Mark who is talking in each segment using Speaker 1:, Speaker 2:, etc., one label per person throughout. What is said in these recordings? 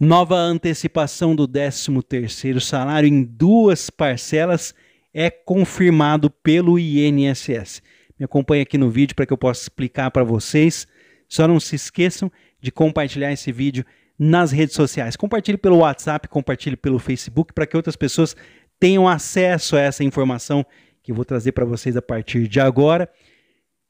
Speaker 1: Nova antecipação do 13º salário em duas parcelas é confirmado pelo INSS. Me acompanhe aqui no vídeo para que eu possa explicar para vocês. Só não se esqueçam de compartilhar esse vídeo nas redes sociais. Compartilhe pelo WhatsApp, compartilhe pelo Facebook para que outras pessoas tenham acesso a essa informação que eu vou trazer para vocês a partir de agora.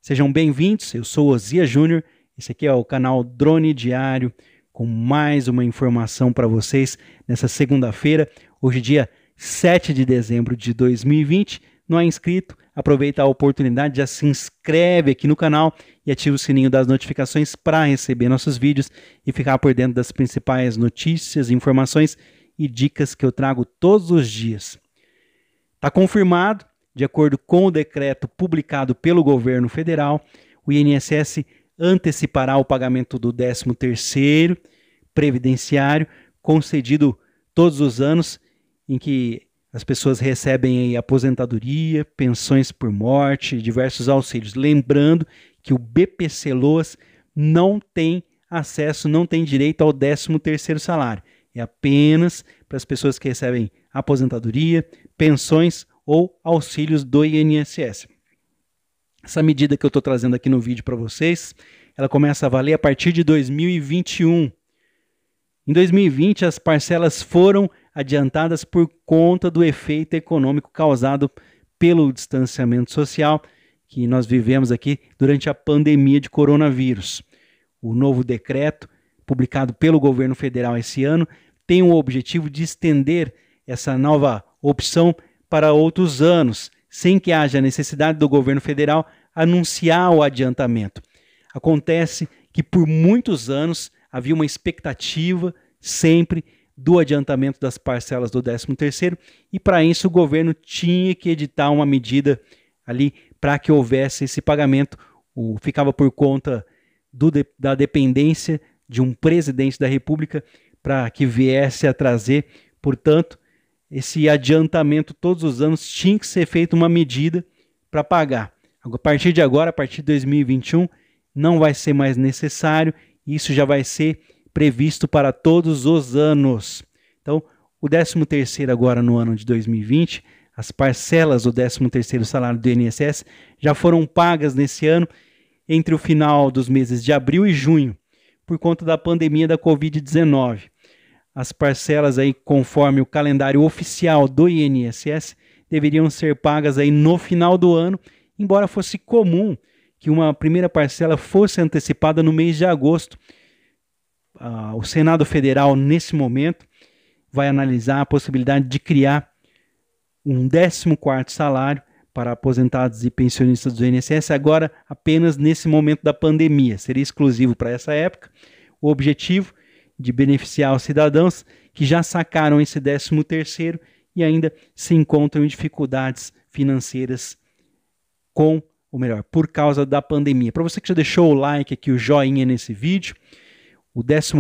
Speaker 1: Sejam bem-vindos. Eu sou Ozia Júnior. Esse aqui é o canal Drone Diário com mais uma informação para vocês nessa segunda-feira, hoje dia 7 de dezembro de 2020. Não é inscrito? Aproveita a oportunidade, já se inscreve aqui no canal e ativa o sininho das notificações para receber nossos vídeos e ficar por dentro das principais notícias, informações e dicas que eu trago todos os dias. Está confirmado, de acordo com o decreto publicado pelo governo federal, o INSS antecipará o pagamento do 13º previdenciário concedido todos os anos em que as pessoas recebem aposentadoria, pensões por morte, diversos auxílios. Lembrando que o BPC Loas não tem acesso, não tem direito ao 13º salário. É apenas para as pessoas que recebem aposentadoria, pensões ou auxílios do INSS. Essa medida que eu estou trazendo aqui no vídeo para vocês, ela começa a valer a partir de 2021. Em 2020, as parcelas foram adiantadas por conta do efeito econômico causado pelo distanciamento social que nós vivemos aqui durante a pandemia de coronavírus. O novo decreto, publicado pelo governo federal esse ano, tem o objetivo de estender essa nova opção para outros anos, sem que haja necessidade do governo federal anunciar o adiantamento. Acontece que por muitos anos havia uma expectativa sempre do adiantamento das parcelas do 13º e para isso o governo tinha que editar uma medida ali para que houvesse esse pagamento, o, ficava por conta do, da dependência de um presidente da República para que viesse a trazer, portanto, esse adiantamento todos os anos tinha que ser feita uma medida para pagar. A partir de agora, a partir de 2021, não vai ser mais necessário, isso já vai ser previsto para todos os anos. Então, o 13º agora no ano de 2020, as parcelas do 13º salário do INSS já foram pagas nesse ano entre o final dos meses de abril e junho, por conta da pandemia da COVID-19. As parcelas aí conforme o calendário oficial do INSS deveriam ser pagas aí no final do ano, embora fosse comum que uma primeira parcela fosse antecipada no mês de agosto. Ah, o Senado Federal, nesse momento, vai analisar a possibilidade de criar um 14 salário para aposentados e pensionistas do INSS, agora apenas nesse momento da pandemia. Seria exclusivo para essa época. O objetivo de beneficiar os cidadãos que já sacaram esse 13 e ainda se encontram em dificuldades financeiras com ou melhor, por causa da pandemia. Para você que já deixou o like aqui, o joinha nesse vídeo, o 14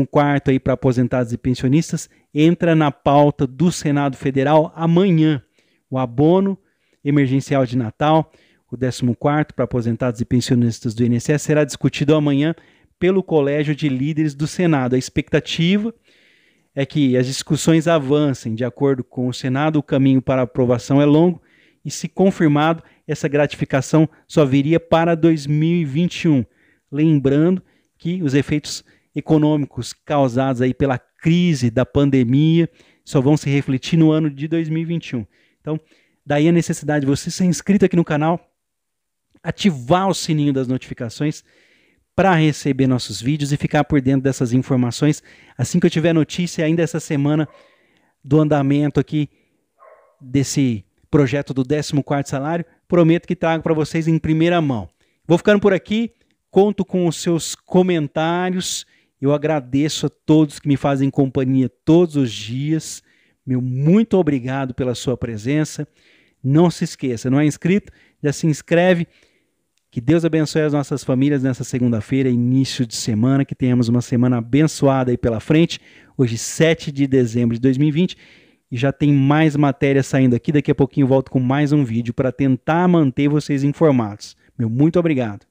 Speaker 1: aí para aposentados e pensionistas entra na pauta do Senado Federal amanhã. O abono emergencial de Natal, o 14 para aposentados e pensionistas do INSS será discutido amanhã pelo Colégio de Líderes do Senado. A expectativa é que as discussões avancem. De acordo com o Senado, o caminho para aprovação é longo e, se confirmado, essa gratificação só viria para 2021. Lembrando que os efeitos econômicos causados aí pela crise da pandemia só vão se refletir no ano de 2021. Então, daí a necessidade de você ser inscrito aqui no canal, ativar o sininho das notificações para receber nossos vídeos e ficar por dentro dessas informações assim que eu tiver notícia ainda essa semana do andamento aqui desse projeto do 14º salário, prometo que trago para vocês em primeira mão. Vou ficando por aqui, conto com os seus comentários. Eu agradeço a todos que me fazem companhia todos os dias. Meu muito obrigado pela sua presença. Não se esqueça, não é inscrito? Já se inscreve. Que Deus abençoe as nossas famílias nessa segunda-feira, início de semana, que tenhamos uma semana abençoada aí pela frente. Hoje, 7 de dezembro de 2020 e já tem mais matéria saindo aqui. Daqui a pouquinho volto com mais um vídeo para tentar manter vocês informados. Meu muito obrigado.